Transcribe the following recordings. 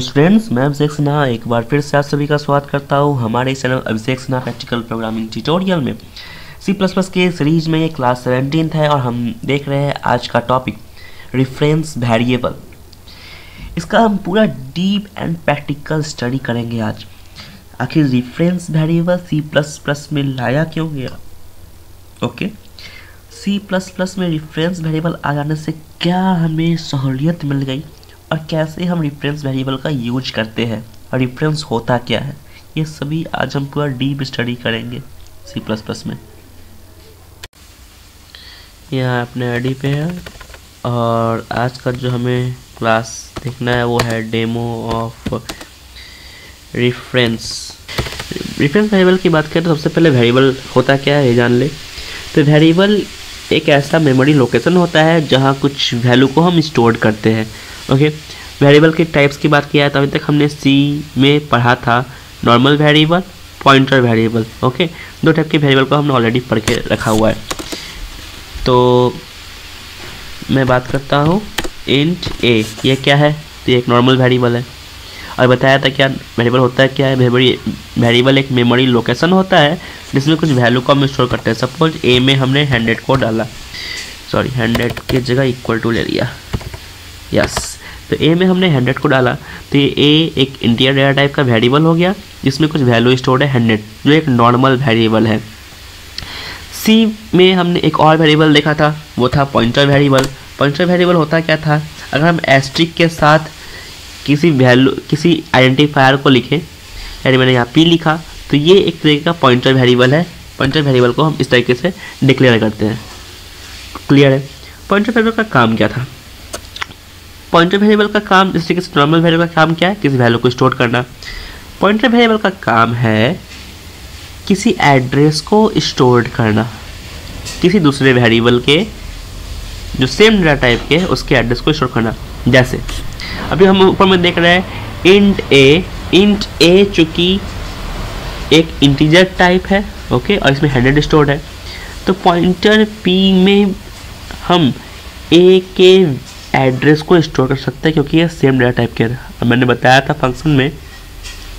Students मैं अभिषेक सिन्हा एक बार फिर से आप सभी का स्वागत करता हूँ हमारे channel Abhishek Sinha practical programming tutorial में। सी प्लस प्लस के सीरीज़ में ये क्लास सेवनटीन है और हम देख रहे हैं आज का टॉपिक रेफरेंस वेरिएबल इसका हम पूरा डीप एंड प्रैक्टिकल स्टडी करेंगे आज। आखिर reference variable C plus plus में लाया क्यों गया? ओके सी प्लस प्लस में रेफरेंस वेरिएबल आ जाने से क्या हमें सहूलियत मिल गई? और कैसे हम रेफरेंस वेरिएबल का यूज़ करते हैं और रेफरेंस होता क्या है, ये सभी आज हम पूरा डीप स्टडी करेंगे सी प्लस प्लस में। यहाँ अपने आईडी पे है और आज का जो हमें क्लास देखना है वो है demo of reference reference variable की बात करें तो सबसे पहले वेरिएबल होता क्या है ये जान ले। तो वेरिएबल एक ऐसा मेमोरी लोकेशन होता है जहाँ कुछ वैल्यू को हम स्टोर करते हैं ओके वेरिएबल के टाइप्स की बात किया है तो अभी तक हमने सी में पढ़ा था normal variable pointer variable okay दो टाइप के वेरिएबल को हमने ऑलरेडी पढ़ के रखा हुआ है। तो मैं बात करता हूँ इंट ए ये क्या है? तो ये एक नॉर्मल वेरिएबल है। और बताया था क्या वेरिएबल होता है क्या है? वेरिएबल एक मेमोरी लोकेशन होता है, जिसमें कुछ वैल्यू को हम स्टोर करते हैं। सपोज़ ए में हमने हंड्रेड को डाला। सॉरी हंड्रेड की जगह इक्वल टू ले लिया। यस तो ए में हमने हंड्रेड को डाला। तो ये ए एक इंटीरियर डेटा टाइप का वेरिएबल हो गया, जिसमें कुछ वैल्यू स्टोर है हंड्रेड जो एक नॉर्मल वेरिएबल है। सी में हमने एक और वेरिएबल देखा था, वो था पॉइंटर वेरिएबल पॉइंटर वेरिएबल होता क्या था? अगर हम एस्ट्रिक के साथ किसी वैल्यू किसी आइडेंटिफायर को लिखें। यानी मैंने यहाँ पी लिखा तो ये एक तरीके का पॉइंटर वेरिएबल है। पॉइंटर वेरिएबल को हम इस तरीके से डिक्लेयर करते हैं। क्लियर है? पॉइंटर वेरिएबल का काम क्या था? पॉइंटर वेरिएबल का काम जिस तरीके से नॉर्मल वेरिएबल का काम क्या है? किसी वैल्यू को स्टोर करना। पॉइंटर वेरिएबल का काम है किसी एड्रेस को स्टोर करना। किसी दूसरे वेरिएबल के, जो सेम डेटा टाइप के, उसके एड्रेस को स्टोर करना। जैसे अभी हम ऊपर में देख रहे हैं इंट ए इंट ए चूँकि एक इंटीजर टाइप है ओके और इसमें हंड्रेड स्टोर्ड है। तो पॉइंटर पी में हम ए के एड्रेस को स्टोर कर सकते हैं क्योंकि ये सेम डेटा टाइप के अब मैंने बताया था फ़ंक्शन में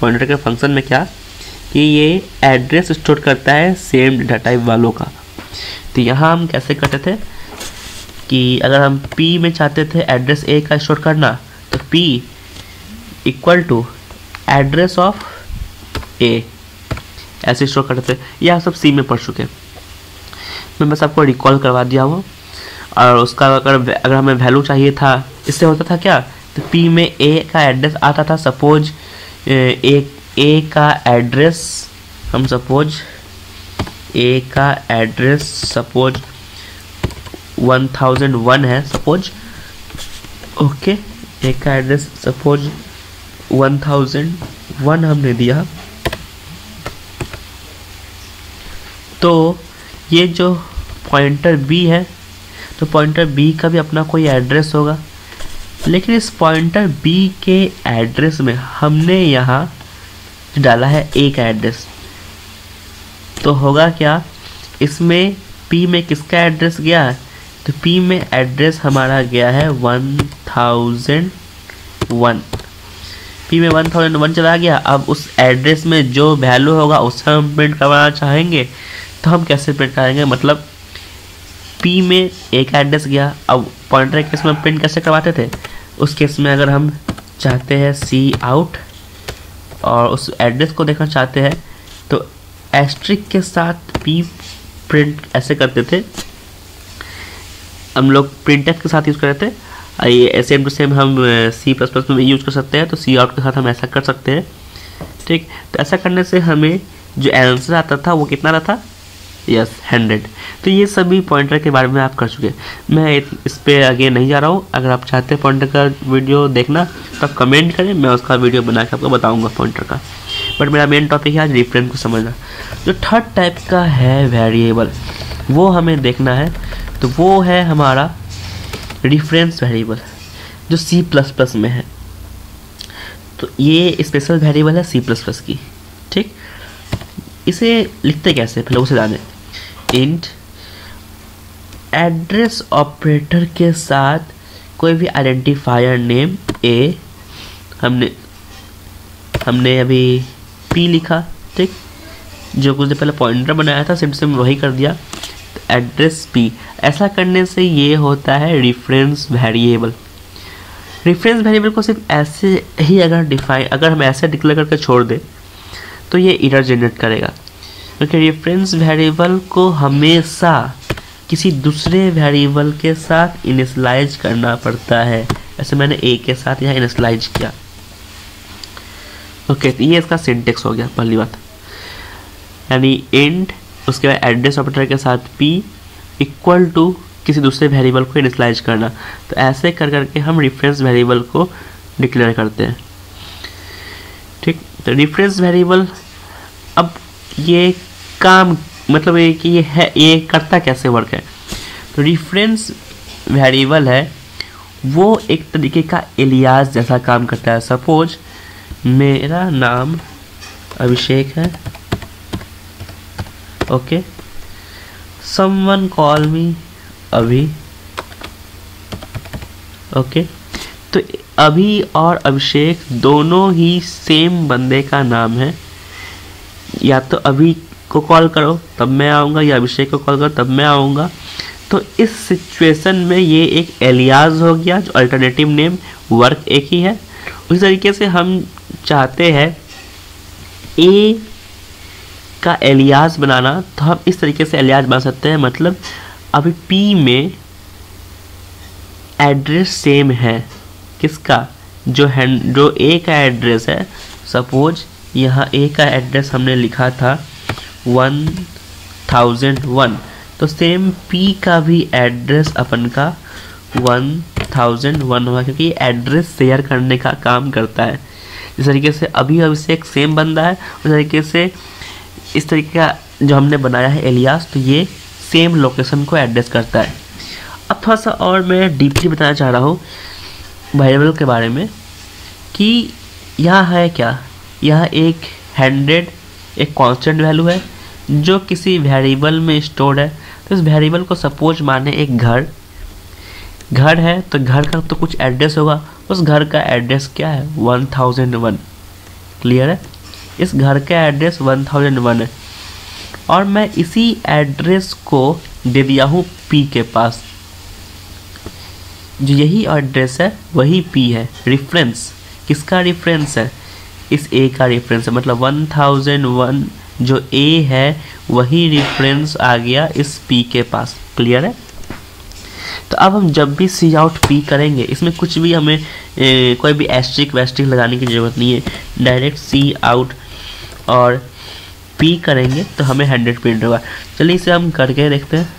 पॉइंटर के फ़ंक्शन में क्या, कि ये एड्रेस स्टोर करता है सेम डेटा टाइप वालों का। तो यहाँ हम कैसे करते थे कि अगर हम पी में चाहते थे एड्रेस ए का स्टोर करना P equal to address of A ऐसे स्टोर करते यह सब सी में पढ़ चुके मैं बस आपको रिकॉल करवा दिया हूँ। और उसका अगर अगर हमें वैल्यू चाहिए था, इससे होता था क्या? तो पी में ए का एड्रेस आता था। सपोज़ ए ए का एड्रेस हम सपोज़ ए का address suppose one thousand one है। सपोज़ ओके ए का address suppose one thousand one हमने दिया। तो ये जो पॉइंटर बी है तो पॉइंटर बी का भी अपना कोई एड्रेस होगा। लेकिन इस पॉइंटर बी के एड्रेस में हमने यहाँ डाला है ए का एड्रेस तो होगा क्या? इसमें पी में किसका एड्रेस गया? है तो पी में एड्रेस हमारा गया है वन थाउज़ेंड वन पी में वन थाउज़ेंड वन चला गया। अब उस एड्रेस में जो वैल्यू होगा, उसे हम प्रिंट करवाना चाहेंगे तो हम कैसे प्रिंट करेंगे? मतलब पी में एक एड्रेस गया। अब पॉइंटर केस में प्रिंट कैसे करवाते थे? उस केस में अगर हम चाहते हैं सी आउट और उस एड्रेस को देखना चाहते हैं तो एस्ट्रिक के साथ पी प्रिंट ऐसे करते थे। हम लोग प्रिंट के साथ यूज़ करते थे। ये सेम टू सेम हम सी प्लस प्लस में भी यूज़ कर सकते हैं तो सी आउट के साथ हम ऐसा कर सकते हैं। ठीक? तो ऐसा करने से हमें जो आंसर आता था, वो कितना रहा था? यस हंड्रेड तो ये सभी पॉइंटर के बारे में आप कर चुके मैं इस पर आगे नहीं जा रहा हूँ। अगर आप चाहते हैं पॉइंटर का वीडियो देखना तो आप कमेंट करें, मैं उसका वीडियो बना के आपको बताऊँगा पॉइंटर का। बट मेरा मेन टॉपिक है आज रेफरेंस को समझना। जो थर्ड टाइप का है वेरिएबल वो हमें देखना है। तो वो है हमारा रिफरेंस वेरिएबल जो सी प्लस प्लस में है। तो ये स्पेशल वेरिएबल है सी प्लस प्लस की, ठीक? इसे लिखते कैसे पहले उसे जाने इंट एड्रेस ऑपरेटर के साथ कोई भी आइडेंटिफायर नेम ए हमने हमने अभी पी लिखा, ठीक? जो कुछ पहले पॉइंटर बनाया था सिम से वही कर दिया। एड्रेस पी ऐसा करने से ये होता है रिफरेंस वेरिएबल रेफरेंस वेरिएबल को सिर्फ़ ऐसे ही अगर डिफाइन अगर हम ऐसे डिक्लेयर करके छोड़ दें तो ये इरर जनरेट करेगा. क्योंकि रेफरेंस वेरिएबल को हमेशा किसी दूसरे वेरिएबल के साथ इनिशलाइज करना पड़ता है. ऐसे मैंने ए के साथ यहाँ इनिशलाइज किया. ओके तो ये इसका सिंटेक्स हो गया, पहली बात. यानी एंड उसके बाद एड्रेस ऑपरेटर के साथ पी इक्वल टू किसी दूसरे वेरिएबल को इनिशलाइज करना। तो ऐसे कर करके हम रेफरेंस वेरिएबल को डिक्लेयर करते हैं। ठीक? तो रेफरेंस वेरिएबल अब ये काम मतलब ये कि ये है, ये करता कैसे वर्क है? तो रेफरेंस वेरिएबल है, वो एक तरीके का एलियास जैसा काम करता है। सपोज़ मेरा नाम अभिषेक है। ओके समवन कॉल मी अभी ओके तो अभी और अभिषेक दोनों ही सेम बंदे का नाम है। या तो अभी को कॉल करो, तब मैं आऊँगा, या अभिषेक को कॉल करो, तब मैं आऊँगा। तो इस सिचुएशन में ये एक एलियाज हो गया, जो अल्टरनेटिव नेम वर्क एक ही है। उसी तरीके से हम चाहते हैं ए का एलियाज बनाना तो हम इस तरीके से एलियाज बना सकते हैं मतलब अभी पी में एड्रेस सेम है। किसका? जो है जो ए का एड्रेस है सपोज़ यहाँ ए का एड्रेस हमने लिखा था वन थाउज़ेंड वन तो सेम पी का भी एड्रेस अपन का वन थाउज़ेंड वन हुआ क्योंकि एड्रेस शेयर करने का काम करता है। इस तरीके से अभी एक सेम बंदा है, उस तरीके से इस तरीके का जो हमने बनाया है एलियास तो ये सेम लोकेशन को एड्रेस करता है। अब थोड़ा सा और मैं डीपली बताना चाह रहा हूँ वेरिएबल के बारे में कि यहाँ है क्या? यह एक हंड्रेड एक कांस्टेंट वैल्यू है जो किसी वेरिएबल में स्टोर है। तो इस वेरिएबल को सपोज़ माने एक घर। घर है तो घर का तो कुछ एड्रेस होगा। उस घर का एड्रेस क्या है? वन थाउज़ेंड वन क्लियर है? इस घर का एड्रेस वन थाउज़ेंड वन है। और मैं इसी एड्रेस को दे दिया हूँ पी के पास। जो यही एड्रेस है वही पी है। रेफरेंस किसका रेफरेंस है? इस ए का रेफरेंस है। मतलब वन थाउज़ेंड वन जो ए है वही रेफरेंस आ गया इस पी के पास। क्लियर है? तो अब हम जब भी सी आउट पी करेंगे इसमें कुछ भी हमें ए, कोई भी एस्ट्रिक वेस्ट्रिक लगाने की ज़रूरत नहीं है। डायरेक्ट सी आउट और पी करेंगे तो हमें हंड्रेड प्रिंट होगा चलिए इसे हम करके देखते हैं।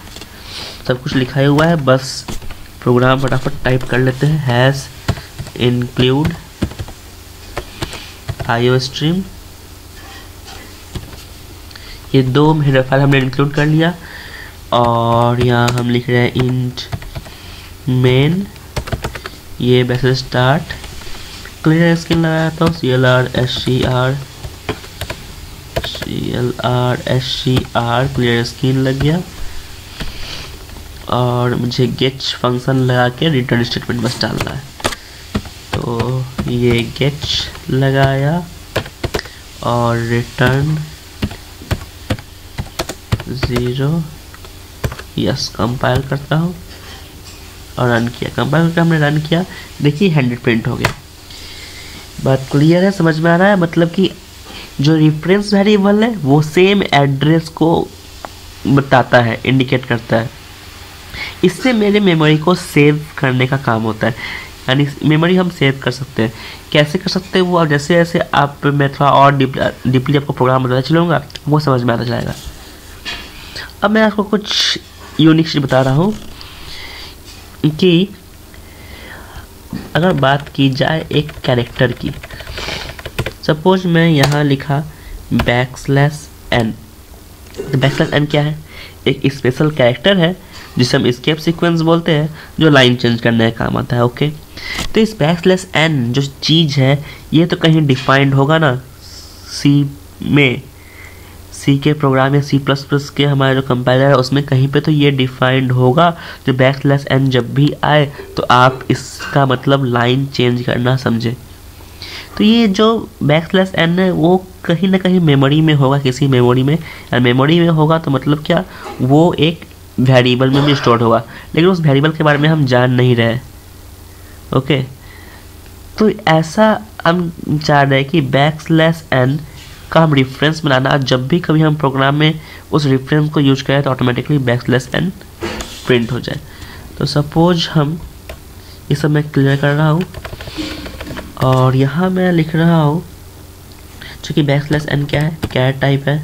सब कुछ लिखा हुआ है, बस प्रोग्राम फटाफट टाइप कर लेते हैं। हैज़ इंक्लूड आईओ स्ट्रीम ये दो हेडर फ़ाइल हमने इंक्लूड कर लिया। और यहाँ हम लिख रहे हैं इंट मेन ये वैसे स्टार्ट क्लियर स्क्रीन लगाया था C L R S C R C L R S C R clear screen लग गया। और मुझे गेच फ़ंक्शन लगा के रिटर्न स्टेटमेंट बस डालना है। तो ये गेच लगाया और रिटर्न ज़ीरो यस कंपाइल करता हूँ। और रन किया। कंपाइल करके हमने रन किया। देखिए हंड्रेड प्रिंट हो गया। बात क्लियर है, समझ में आ रहा है? मतलब कि जो रेफरेंस वेरिएबल है, वो सेम एड्रेस को बताता है इंडिकेट करता है। इससे मेरे मेमोरी को सेव करने का काम होता है। यानी मेमोरी हम सेव कर सकते हैं। कैसे कर सकते हैं वो? अब जैसे जैसे आप, मैं थोड़ा और डीप डीपली आपको प्रोग्राम बताता चलूँगा, वो समझ में आता जाएगा। अब मैं आपको कुछ यूनिक चीज़ बता रहा हूँ कि अगर बात की जाए एक कैरेक्टर की सपोज़ मैं यहाँ लिखा back slash N back slash N क्या है? एक स्पेशल कैरेक्टर है, जिसे हम स्केप सीक्वेंस बोलते हैं, जो लाइन चेंज करने का काम आता है ओके तो इस बैक स्लैश एन जो चीज़ है, ये तो कहीं डिफाइंड होगा ना? सी में। सी के प्रोग्राम या सी प्लस प्लस के हमारे जो कंपाइलर है, उसमें कहीं पे तो ये डिफाइंड होगा, जो बैक स्लैश एन जब भी आए तो आप इसका मतलब लाइन चेंज करना समझे। तो ये जो बैक स्लैश एन है, वो कहीं ना कहीं मेमोरी में होगा, किसी मेमोरी में। और मेमोरी में होगा तो मतलब क्या? वो एक वेरिएबल में भी स्टोर होगा। लेकिन उस वेरिएबल के बारे में हम जान नहीं रहे। ओके तो ऐसा हम चाह रहे हैं कि बैक स्लैश एन का हम रेफरेंस बनाना जब भी कभी हम प्रोग्राम में उस रेफरेंस को यूज़ करें तो automatically back slash N print हो जाए। तो सपोज़ हम ये सब मैं क्लियर कर रहा हूँ। और यहाँ मैं लिख रहा हूँ, चूँकि बैक स्लैश एन क्या है? कैट टाइप है।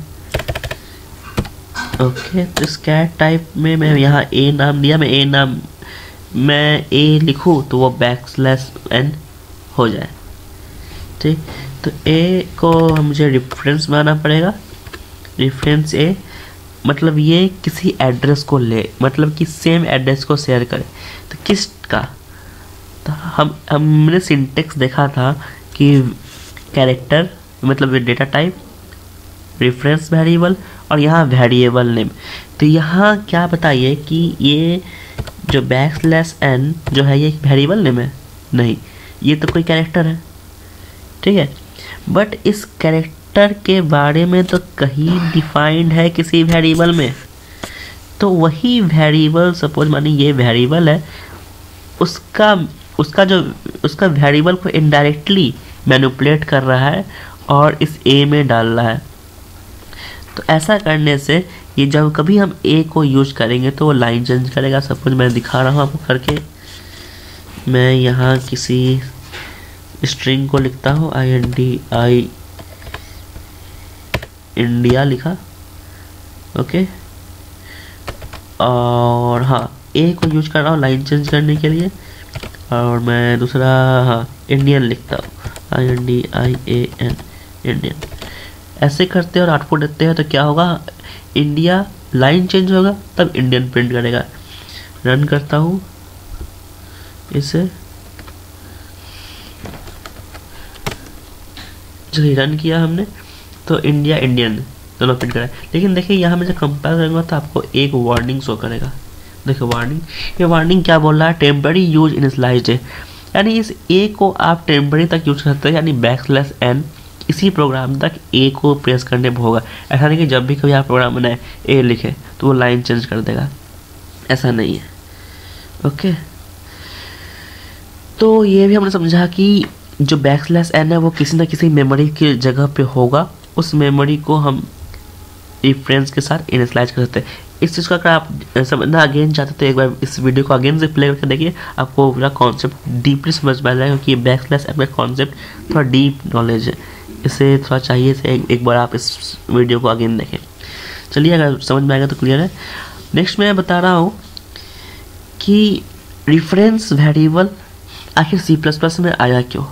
ओके तो इस कैट टाइप में मैं यहाँ ए नाम दिया, मैं ए नाम, मैं ए लिखूँ तो वो बैक स्लैश एन हो जाए। ठीक तो ए को मुझे रेफरेंस बनाना पड़ेगा। रेफरेंस ए मतलब ये किसी एड्रेस को ले मतलब कि सेम एड्रेस को शेयर करे। तो किस तो हम, हमने सिंटेक्स देखा था कि कैरेक्टर मतलब डेटा टाइप रेफरेंस वेरिएबल और यहाँ वेरिएबल नेम तो यहाँ क्या बताइए कि ये जो बैक स्लैश एन जो है, ये एक वेरिएबल नेम है? नहीं, ये तो कोई कैरेक्टर है, ठीक है? बट इस कैरेक्टर के बारे में तो कहीं डिफाइंड है किसी वेरिएबल में। तो वही वेरिएबल सपोज़ मानी ये वेरिएबल है, उसका उसका जो, उसका वेरिएबल को इनडायरेक्टली मैनुपलेट कर रहा है और इस ए में डाल रहा है। तो ऐसा करने से ये जब कभी हम ए को यूज़ करेंगे तो वो लाइन चेंज करेगा। सब कुछ मैं दिखा रहा हूँ आपको करके। मैं यहाँ किसी स्ट्रिंग को लिखता हूँ। I N D I India लिखा। ओके और हाँ ए को यूज़ कर रहा हूँ लाइन चेंज करने के लिए। और मैं दूसरा हाँ इंडियन लिखता हूँ। I N D I A N Indian ऐसे करते हैं और आउटपुट देते हैं तो क्या होगा? इंडिया लाइन चेंज होगा, तब इंडियन प्रिंट करेगा। रन करता हूँ। इसे जो रन किया हमने तो इंडिया इंडियन दोनों प्रिंट करा। लेकिन देखिए, यहाँ में जब कंपेयर करूँगा तो आपको एक वार्निंग शो करेगा। देखिए वार्निंग ये वार्निंग क्या बोल रहा है? टेम्पररी यूज़ इनिशलाइज है यानी इस ए को आप टेम्पररी तक यूज़ कर सकते हैं, यानी बैक स्लैश एन इसी प्रोग्राम तक ए को प्रेस करने पर होगा। ऐसा नहीं कि जब भी कभी आप प्रोग्राम बनाए ए लिखे तो वो लाइन चेंज कर देगा। ऐसा नहीं है। ओके तो ये भी हमने समझा कि जो बैक स्लैश एन है, वो किसी ना किसी मेमोरी की जगह पे होगा। उस मेमोरी को हम रिफ्रेंस के साथ इनिशलाइज कर सकते हैं। इस चीज़ का अगर आप समझना अगेन चाहते तो एक बार इस वीडियो को अगेन से प्ले करके देखिए। आपको पूरा कॉन्सेप्ट डीपली समझ में आ जाएगा क्योंकि बैक स्लैश एन का कॉन्सेप्ट थोड़ा डीप नॉलेज है। इसे थोड़ा चाहिए से एक, एक बार आप इस वीडियो को अगेन देखें। चलिए अगर समझ में आएगा तो क्लियर है। नेक्स्ट मैं बता रहा हूँ कि रिफरेंस वेरिएबल आखिर सी प्लस प्लस में आया क्यों?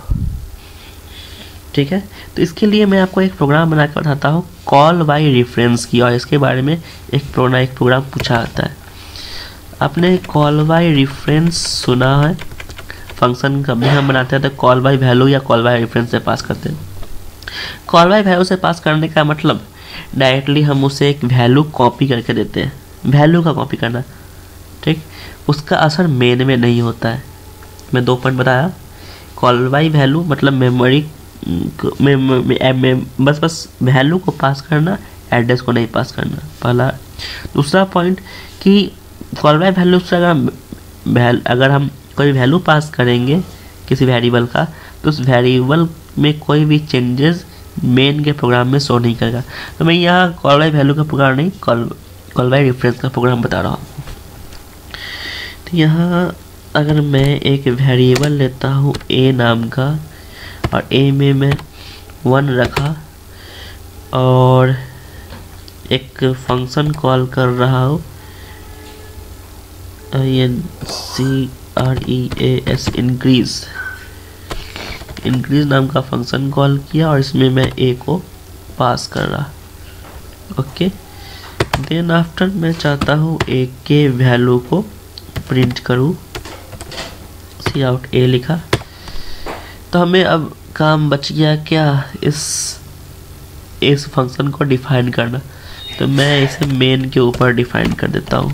ठीक है? तो इसके लिए मैं आपको एक प्रोग्राम बना कर बताता हूँ कॉल बाय रेफरेंस की, और इसके बारे में एक प्रोग्राम एक प्रोग्राम पूछा जाता है। आपने कॉल बाय रेफरेंस सुना है? फ़ंक्शन कभी हम बनाते हैं तो कॉल बाय वैल्यू या कॉल बाय रेफरेंस से पास करते हैं। कॉल बाय वैल्यू से पास करने का मतलब डायरेक्टली हम उसे एक वैल्यू कॉपी करके देते हैं। वैल्यू का कॉपी करना, ठीक? उसका असर मेन में नहीं होता है। मैं दो पॉइंट बताया। कॉल बाई वैल्यू मतलब मेमोरी बस बस वैल्यू को पास करना एड्रेस को नहीं पास करना। पहला। दूसरा पॉइंट कि कॉल बाई वैल्यू से अगर अगर हम कोई वैल्यू पास करेंगे किसी वेरिएबल का तो उस वेरिएबल में कोई भी चेंजेस मेन के प्रोग्राम में शो नहीं करेगा। तो मैं यहाँ कॉल बाई वैल्यू का प्रोग्राम नहीं कॉल कॉल बाई रेफरेंस का प्रोग्राम बता रहा हूँ। तो यहाँ अगर मैं एक वेरिएबल लेता हूँ ए नाम का और ए में मैं वन रखा और एक फ़ंक्शन कॉल कर रहा हूँ। N C R E A S increase increase नाम का फ़ंक्शन कॉल किया और इसमें मैं ए को पास कर रहा। ओके? देन आफ्टर मैं चाहता हूँ ए के वैल्यू को प्रिंट करूँ। सी आउट ए लिखा। तो हमें अब काम बच गया क्या इस इस फ़ंक्शन को डिफाइन करना। तो मैं इसे मेन के ऊपर डिफाइन कर देता हूँ।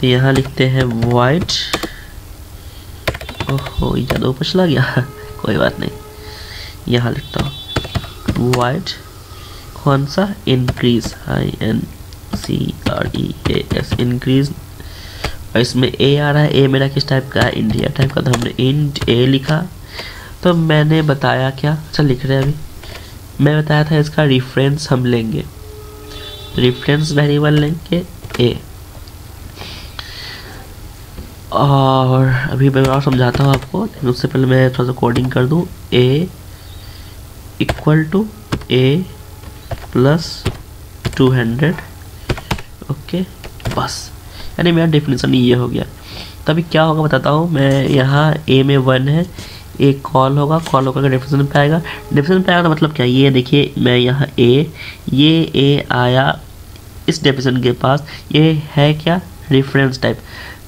तो यहाँ लिखते हैं वाइट ओहो ज़्यादा ऊपर चला गया। कोई बात नहीं। यहाँ लिखता हूँ। वाइट कौन सा? Increase I N C R E S increase और इसमें ए आ रहा है ए मेरा किस टाइप का है? इंडिया टाइप का। तो हमने इंट ए लिखा। तो मैंने बताया क्या? अच्छा लिख रहे हैं अभी। मैं बताया था इसका रेफरेंस हम लेंगे। रेफरेंस वेरिएबल लेंगे ए और अभी मैं और समझाता हूँ आपको। लेकिन उससे पहले मैं थोड़ा सा कोडिंग कर दूँ। A equal to A plus two hundred okay बस। यानी मेरा डेफिनेशन ये हो गया। तभी क्या होगा बताता हूँ। मैं यहाँ ए में वन है। एक कॉल होगा। कॉल होकर डेफिनेशन पे आएगा। डेफिनेशन पे आएगा तो मतलब क्या? ये देखिए, मैं यहाँ ए ये ए आया इस डेफिनेशन के पास। ये है क्या? रेफरेंस टाइप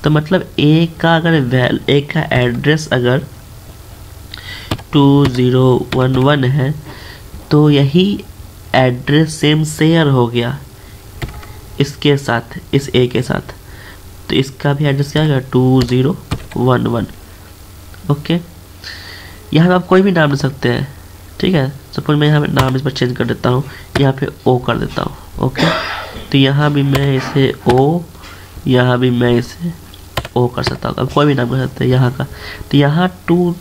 तो मतलब ए का अगर वैल ए का एड्रेस अगर टू ज़ीरो वन वन है तो यही एड्रेस सेम शेयर हो गया। इसके साथ, इस ए के साथ। तो इसका भी एड्रेस क्या गया two zero one one okay यहाँ पे आप कोई भी नाम दे सकते हैं। ठीक है? सपोज़ मैं यहाँ पे नाम इस पर चेंज कर देता हूँ। यहाँ पे ओ कर देता हूँ। ओके तो यहाँ भी मैं इसे ओ यहाँ भी मैं इसे ओ कर सकता हूँ। अब कोई भी नाम कर सकते हैं यहाँ का। तो यहाँ टू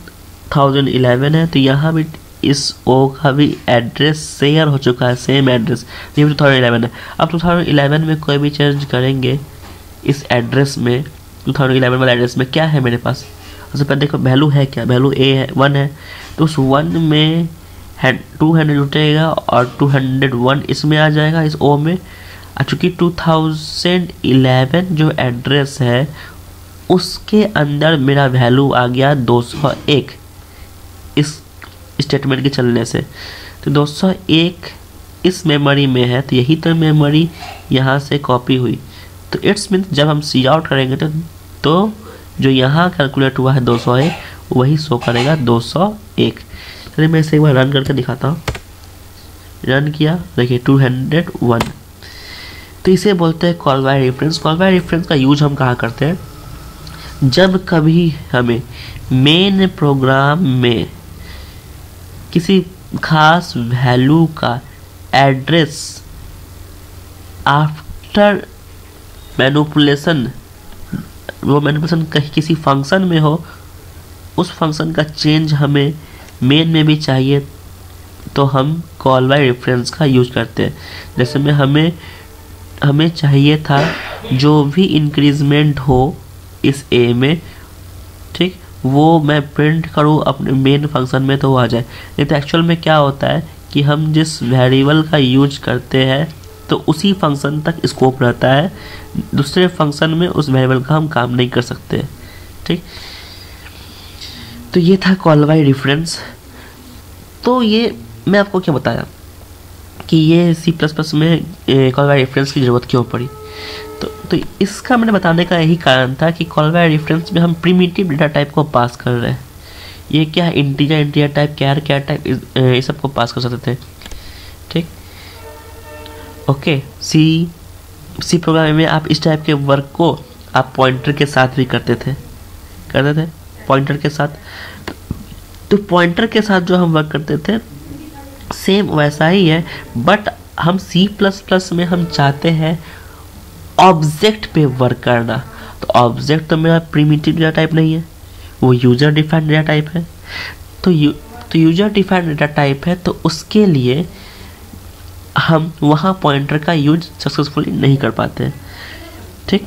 थाउज़ेंड इलेवन है। तो यहाँ भी इस ओ का भी एड्रेस शेयर हो चुका है। सेम एड्रेस ये टू थाउज़ेंड इलेवन है। अब टू थाउज़ेंड इलेवन में कोई भी चेंज करेंगे इस एड्रेस में टू थाउज़ेंड इलेवन वाले एड्रेस में क्या है मेरे पास? सबसे पहले देखो वैल्यू है क्या? वैल्यू ए है वन है। तो उस वन में टू हंड्रेड उठेगा और टू हंड्रेड वन इसमें आ जाएगा, इस ओ में। चूँकि टू थाउज़ेंड इलेवन जो एड्रेस है, उसके अंदर मेरा वैल्यू आ गया दो सौ एक इस स्टेटमेंट के चलने से। तो दो सौ एक इस मेमोरी में है तो यही तो मेमोरी यहाँ से कॉपी हुई। तो इट्स मीन जब हम सी आउट करेंगे तो तो जो यहाँ कैलकुलेट हुआ है 201 वही शो करेगा 201 चलिए मैं इसे एक बार रन करके दिखाता हूँ। रन किया, देखिए 201 तो इसे बोलते हैं call by reference call by reference का यूज़ हम कहाँ करते हैं? जब कभी हमें मेन प्रोग्राम में किसी खास वैल्यू का एड्रेस आफ्टर मैनुपुलेशन वो मैनिपुलेशन कहीं किसी फ़ंक्शन में हो, उस फ़ंक्शन का चेंज हमें मेन में भी चाहिए तो हम कॉल बाय रेफरेंस का यूज़ करते हैं। जैसे में हमें हमें चाहिए था जो भी इंक्रीजमेंट हो इस ए में, ठीक, वो मैं प्रिंट करूँ अपने मेन फ़ंक्शन में तो वो आ जाए। नहीं तो एक्चुअल में क्या होता है कि हम जिस वेरिएबल का यूज़ करते हैं तो उसी फ़ंक्शन तक स्कोप रहता है। दूसरे फ़ंक्शन में उस वेरिएबल का हम काम नहीं कर सकते। ठीक? तो ये था कॉल बाई रेफरेंस तो ये मैं आपको क्या बताया कि ये सी प्लस प्लस में कॉल बाई रेफरेंस की ज़रूरत क्यों पड़ी? तो तो इसका मैंने बताने का यही कारण था कि कॉल बाय रेफरेंस में हम प्रीमिटिव डेटा टाइप को पास कर रहे हैं। ये क्या है integer integer type char char type इस सबको पास कर सकते थे। ओके सी सी प्रोग्राम में आप इस टाइप के वर्क को आप पॉइंटर के साथ भी करते थे। करते थे पॉइंटर के साथ? तो पॉइंटर के साथ जो हम वर्क करते थे सेम वैसा ही है बट हम सी प्लस प्लस में हम चाहते हैं ऑब्जेक्ट पे वर्क करना। तो ऑब्जेक्ट तो मेरा प्रीमिटिव डेटा टाइप नहीं है, वो यूज़र डिफाइंड डेटा टाइप है। तो यू तो यूज़र डिफाइंड डेटा टाइप है तो उसके लिए हम वहाँ पॉइंटर का यूज़ सक्सेसफुली नहीं कर पाते ठीक?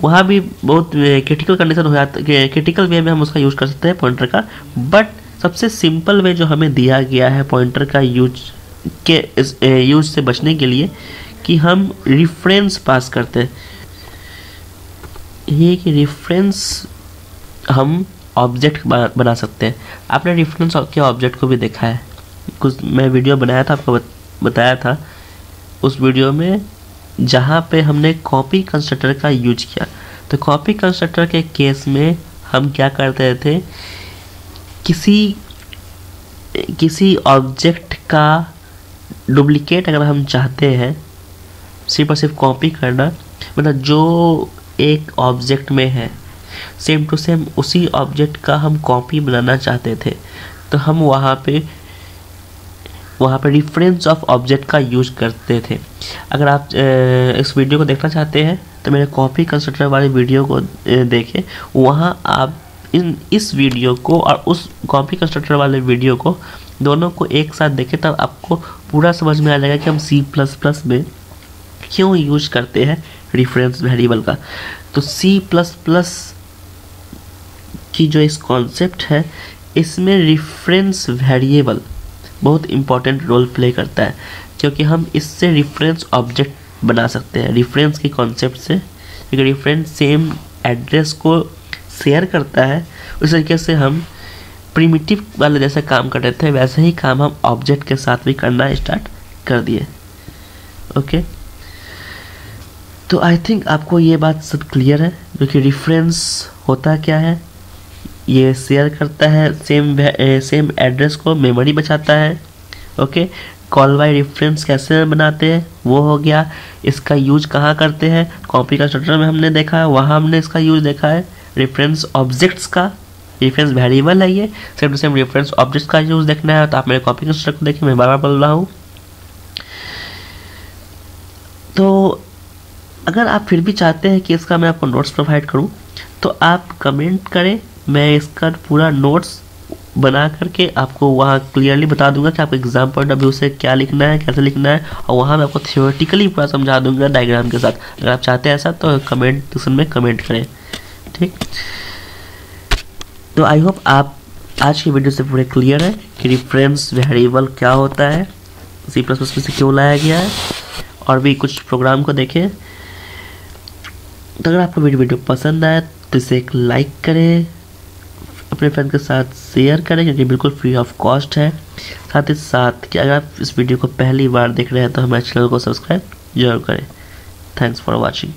वहाँ भी बहुत क्रिटिकल कंडीशन हो जाता है क्रिटिकल वे में हम उसका यूज़ कर सकते हैं पॉइंटर का। बट सबसे सिंपल वे जो हमें दिया गया है पॉइंटर का यूज़ के यूज़ से बचने के लिए कि हम रिफरेंस पास करते हैं। ये कि रेफरेंस हम ऑब्जेक्ट बना सकते हैं। आपने रेफरेंस के ऑब्जेक्ट को भी देखा है। कुछ, मैं वीडियो बनाया था, आपको बताया था। उस वीडियो में जहाँ पे हमने कॉपी कंस्ट्रक्टर का यूज़ किया। तो कॉपी कंस्ट्रक्टर के केस में हम क्या करते थे? किसी किसी ऑब्जेक्ट का डुप्लीकेट अगर हम चाहते हैं, सिर्फ़ और सिर्फ़ कॉपी करना मतलब जो एक ऑब्जेक्ट में है सेम टू सेम उसी ऑब्जेक्ट का हम कॉपी बनाना चाहते थे। तो हम वहाँ पे वहाँ पर रेफरेंस ऑफ़ ऑब्जेक्ट का यूज़ करते थे। अगर आप इस वीडियो को देखना चाहते हैं तो मेरे कॉपी कंस्ट्रक्टर वाले वीडियो को देखें। वहाँ आप इन, इस वीडियो को और उस कॉपी कंस्ट्रक्टर वाले वीडियो को दोनों को एक साथ देखें, तब आपको पूरा समझ में आ जाएगा कि हम सी प्लस प्लस में क्यों यूज़ करते हैं रेफरेंस वेरिएबल का। तो सी प्लस प्लस की जो इस कॉन्सेप्ट है, इसमें रेफरेंस वेरिएबल बहुत इंपॉर्टेंट रोल प्ले करता है, क्योंकि हम इससे रेफरेंस ऑब्जेक्ट बना सकते हैं। रेफरेंस की कॉन्सेप्ट से, क्योंकि रेफरेंस सेम एड्रेस को शेयर करता है, उस तरीके से हम प्रिमिटिव वाले जैसे काम कर रहे थे, वैसे ही काम हम ऑब्जेक्ट के साथ भी करना स्टार्ट कर दिए। ओके तो आई थिंक आपको ये बात सब क्लियर है जो कि रेफरेंस होता क्या है? ये शेयर करता है सेम सेम एड्रेस को मेमोरी बचाता है ओके कॉल बाई रेफरेंस कैसे बनाते हैं? वो हो गया इसका यूज़ कहाँ करते हैं? कॉपी का स्ट्रक्चर में हमने देखा है वहाँ हमने इसका यूज़ देखा है। रेफरेंस ऑब्जेक्ट्स का रेफरेंस वेरिएबल है ये। Same to same reference objects का यूज़ देखना है तो आप मेरे कॉपी का स्ट्रक्चर देखिए मैं बार बार बोल रहा हूँ। तो अगर आप फिर भी चाहते हैं कि इसका मैं आपको नोट्स प्रोवाइड करूँ तो आप कमेंट करें मैं इसका पूरा नोट्स बना करके आपको वहाँ क्लियरली बता दूँगा कि आपको एग्ज़ाम पॉइंट ऑफ़ व्यू से क्या लिखना है, कैसे लिखना है, और वहाँ मैं आपको थियोरेटिकली पूरा समझा दूँगा डायग्राम के साथ। अगर आप चाहते हैं ऐसा तो कमेंट सेक्शन में कमेंट करें, ठीक? तो आई होप आप आज की वीडियो से पूरे क्लियर है कि रिफरेंस वेरिएबल क्या होता है सी प्लस प्लस से क्यों लाया गया है, और भी कुछ प्रोग्राम को देखें। तो अगर आपको वीडियो पसंद आए तो इसे एक लाइक करें अपने फ्रेंड के साथ शेयर करें, क्योंकि बिल्कुल फ्री ऑफ़ कॉस्ट है। साथ ही साथ कि अगर आप इस वीडियो को पहली बार देख रहे हैं तो हमारे चैनल को सब्सक्राइब ज़रूर करें। Thanks for watching